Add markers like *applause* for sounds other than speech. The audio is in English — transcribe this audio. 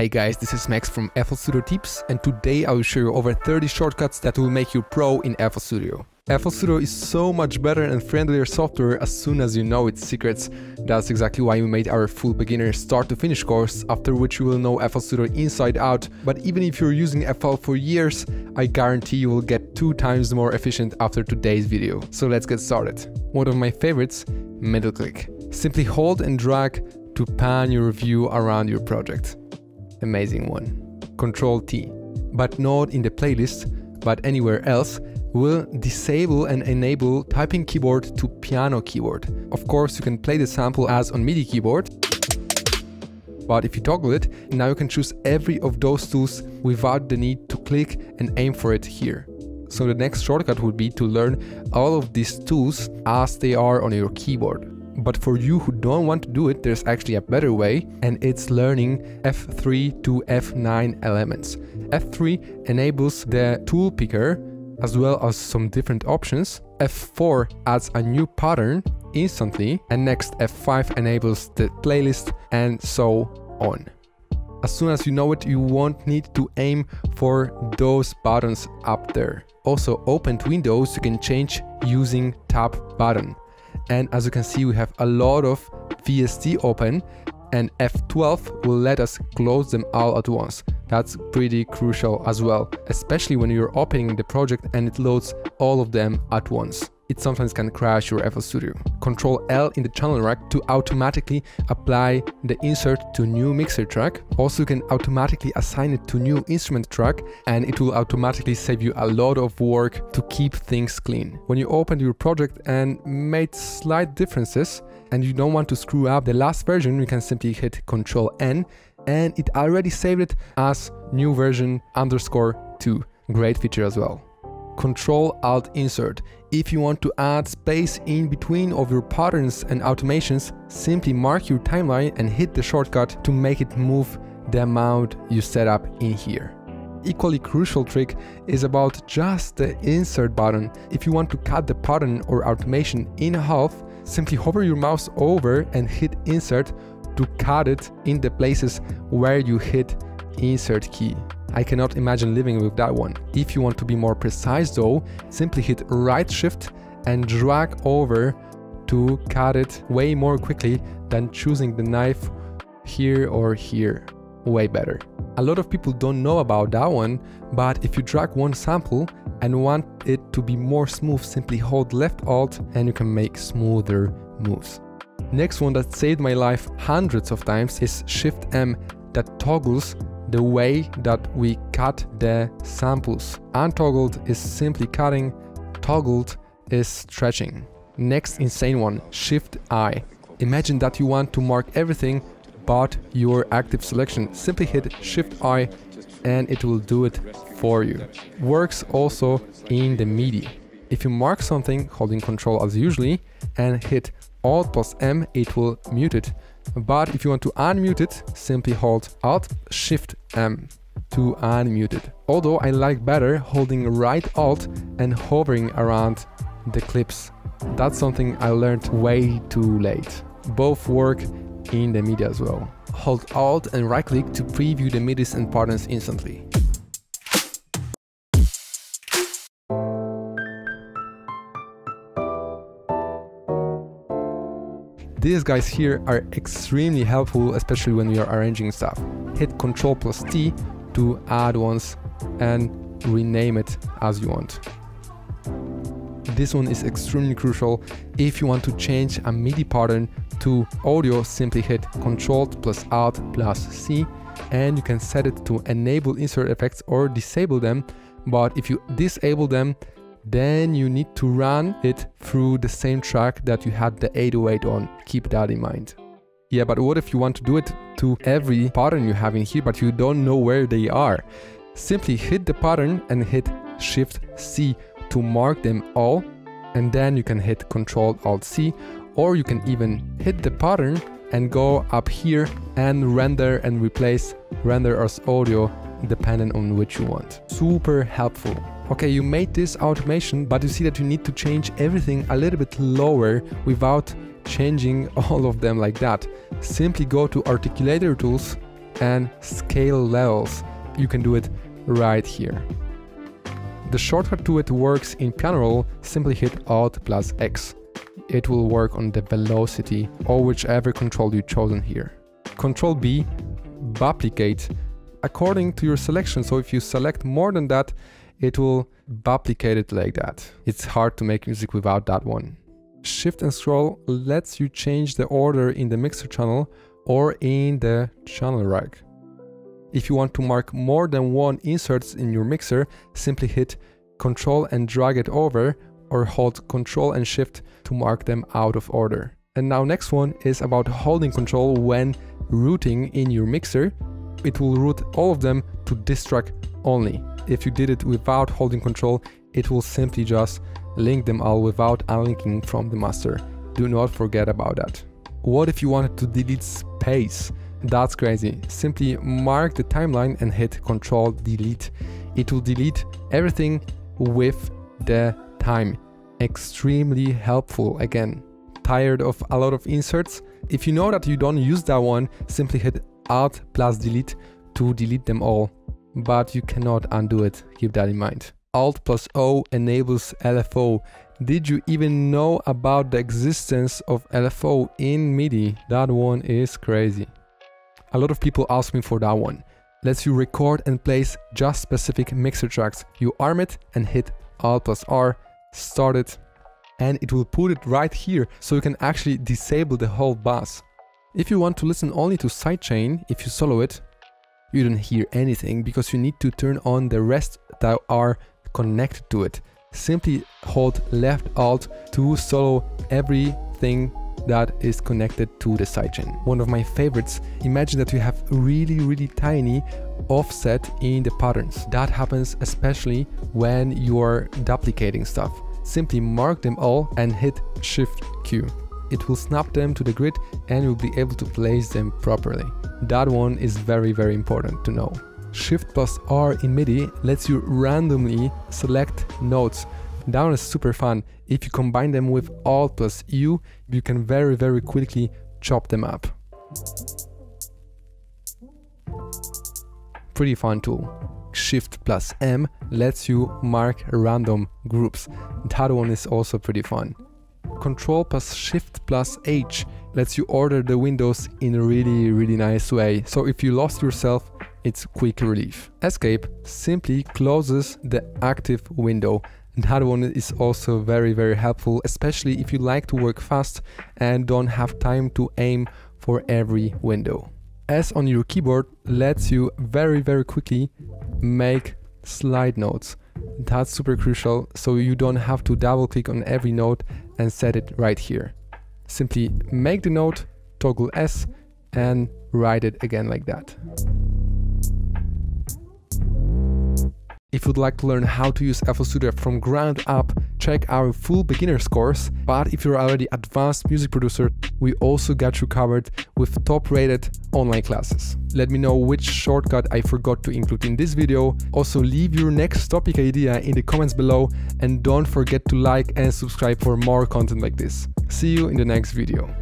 Hey guys, this is Max from FL Studio Tips and today I will show you over 30 shortcuts that will make you pro in FL Studio. FL Studio is so much better and friendlier software as soon as you know its secrets. That's exactly why we made our full beginner start to finish course, after which you will know FL Studio inside out. But even if you're using FL for years, I guarantee you will get two times more efficient after today's video. So let's get started. One of my favorites, middle click. Simply hold and drag to pan your view around your project amazing one. Control T, but not in the playlist, but anywhere else, will disable and enable typing keyboard to piano keyboard. Of course, you can play the sample as on MIDI keyboard, but if you toggle it, now you can choose every of those tools without the need to click and aim for it here. So the next shortcut would be to learn all of these tools as they are on your keyboard. But for you who don't want to do it, there's actually a better way, and it's learning F3 to F9 elements. F3 enables the tool picker as well as some different options. F4 adds a new pattern instantly, and next F5 enables the playlist and so on. As soon as you know it, you won't need to aim for those buttons up there. Also, opened windows you can change using tab button. And as you can see, we have a lot of VST open and F12 will let us close them all at once. That's pretty crucial as well, especially when you're opening the project and it loads all of them at once it sometimes can crash your FL Studio. Control L in the channel rack to automatically apply the insert to new mixer track. Also you can automatically assign it to new instrument track and it will automatically save you a lot of work to keep things clean. When you open your project and made slight differences and you don't want to screw up the last version, you can simply hit Control N and it already saved it as new version underscore 2. Great feature as well. Control Alt Insert. If you want to add space in between of your patterns and automations, simply mark your timeline and hit the shortcut to make it move the amount you set up in here. Equally crucial trick is about just the insert button. If you want to cut the pattern or automation in half, simply hover your mouse over and hit insert to cut it in the places where you hit insert key. I cannot imagine living with that one. If you want to be more precise though, simply hit right shift and drag over to cut it way more quickly than choosing the knife here or here. Way better. A lot of people don't know about that one, but if you drag one sample and want it to be more smooth, simply hold left alt and you can make smoother moves. Next one that saved my life hundreds of times is Shift M that toggles the way that we cut the samples. Untoggled is simply cutting, toggled is stretching. Next insane one, Shift I. Imagine that you want to mark everything but your active selection. Simply hit Shift I and it will do it for you. Works also in the MIDI. If you mark something holding control as usually and hit Alt plus M, it will mute it. But if you want to unmute it, simply hold Alt Shift M to unmute it. Although I like better holding right Alt and hovering around the clips. That's something I learned way too late. Both work in the MIDI as well. Hold Alt and right click to preview the MIDIs and patterns instantly. These guys here are extremely helpful, especially when you are arranging stuff. Hit Ctrl plus T to add ones and rename it as you want. This one is extremely crucial. If you want to change a MIDI pattern to audio, simply hit Ctrl plus Alt plus C and you can set it to enable insert effects or disable them. But if you disable them, then you need to run it through the same track that you had the 808 on. Keep that in mind. Yeah, but what if you want to do it to every pattern you have in here, but you don't know where they are? Simply hit the pattern and hit Shift C to mark them all, and then you can hit Control Alt C, or you can even hit the pattern and go up here and render and replace render as audio depending on which you want. Super helpful. Okay, you made this automation, but you see that you need to change everything a little bit lower without changing *laughs* all of them like that. Simply go to articulator tools, and scale levels. You can do it right here. The shortcut to it works in piano roll, simply hit Alt plus X. It will work on the velocity or whichever control you've chosen here. Control B, duplicate, according to your selection. So if you select more than that, it will duplicate it like that. It's hard to make music without that one. Shift and scroll lets you change the order in the mixer channel or in the channel rack. If you want to mark more than one inserts in your mixer, simply hit Ctrl and drag it over or hold Ctrl and Shift to mark them out of order. And now next one is about holding control when routing in your mixer. It will route all of them to this track only. If you did it without holding control, it will simply just link them all without unlinking from the master. Do not forget about that. What if you wanted to delete space? That's crazy. Simply mark the timeline and hit Control Delete. It will delete everything with the time. Extremely helpful again. Tired of a lot of inserts? If you know that you don't use that one, simply hit Alt plus Delete to delete them all. But you cannot undo it, keep that in mind. Alt plus O enables LFO. Did you even know about the existence of LFO in MIDI? That one is crazy. A lot of people ask me for that one. Lets you record and place just specific mixer tracks. You arm it and hit Alt plus R, start it, and it will put it right here so you can actually disable the whole bus. If you want to listen only to sidechain, if you solo it, you don't hear anything because you need to turn on the rest that are connected to it. Simply hold left alt to solo everything that is connected to the sidechain. One of my favorites, imagine that you have really, really tiny offset in the patterns. That happens especially when you're duplicating stuff. Simply mark them all and hit Shift Q. It will snap them to the grid and you'll be able to place them properly. That one is very, very important to know. Shift plus R in MIDI lets you randomly select notes down is super fun. If you combine them with Alt plus U, you can very very quickly chop them up. Pretty fun tool. Shift plus M lets you mark random groups. That one is also pretty fun. Control plus Shift plus H lets you order the windows in a really really nice way. So if you lost yourself, it's quick relief. Escape simply closes the active window And that one is also very very helpful, especially if you like to work fast and don't have time to aim for every window. S on your keyboard lets you very very quickly make slide notes. That's super crucial so you don't have to double click on every note and set it right here. Simply make the note, toggle S and write it again like that. If you'd like to learn how to use FL Studio from ground up, check our full beginner's course. But if you're already an advanced music producer, we also got you covered with top rated online classes. Let me know which shortcut I forgot to include in this video. Also leave your next topic idea in the comments below and don't forget to like and subscribe for more content like this. See you in the next video.